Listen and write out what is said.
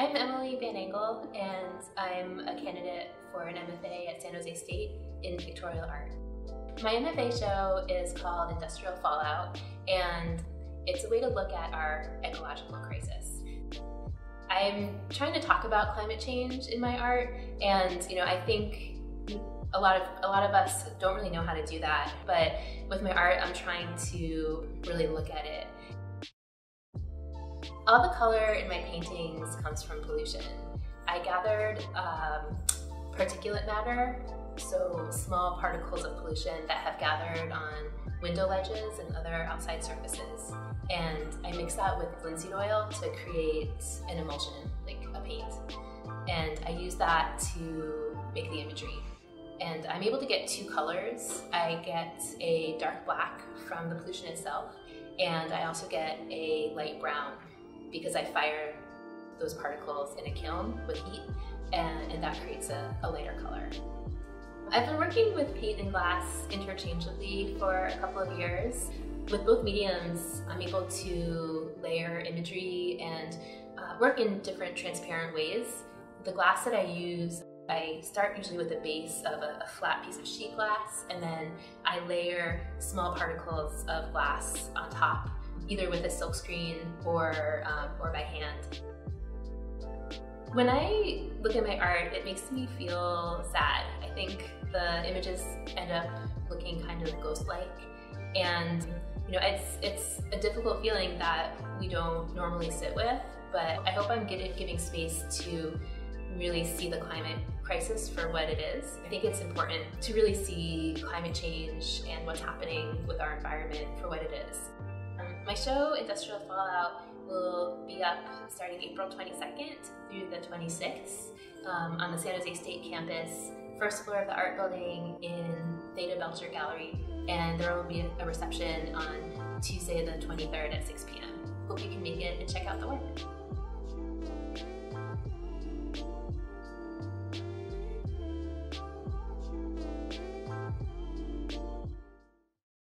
I'm Emily Van Engel, and I'm a candidate for an MFA at San Jose State in pictorial art. My MFA show is called Industrial Fallout, and it's a way to look at our ecological crisis. I'm trying to talk about climate change in my art, and you know, I think a lot of a lot of us don't really know how to do that. But with my art, I'm trying to really look at it all the color in my paintings comes from pollution. I gathered um, particulate matter, so small particles of pollution that have gathered on window ledges and other outside surfaces. And I mix that with linseed oil to create an emulsion, like a paint. And I use that to make the imagery. And I'm able to get two colors. I get a dark black from the pollution itself, and I also get a light brown because I fire those particles in a kiln with heat and, and that creates a, a lighter color. I've been working with paint and glass interchangeably for a couple of years. With both mediums, I'm able to layer imagery and uh, work in different transparent ways. The glass that I use, I start usually with a base of a, a flat piece of sheet glass and then I layer small particles of glass on top either with a silkscreen or, um, or by hand. When I look at my art, it makes me feel sad. I think the images end up looking kind of ghost-like. And you know, it's, it's a difficult feeling that we don't normally sit with, but I hope I'm getting, giving space to really see the climate crisis for what it is. I think it's important to really see climate change and what's happening with our environment for what it is. My show, Industrial Fallout, will be up starting April 22nd through the 26th um, on the San Jose State campus, first floor of the art building in Theda Belcher Gallery, and there will be a reception on Tuesday the 23rd at 6 p.m. Hope you can make it and check out the work.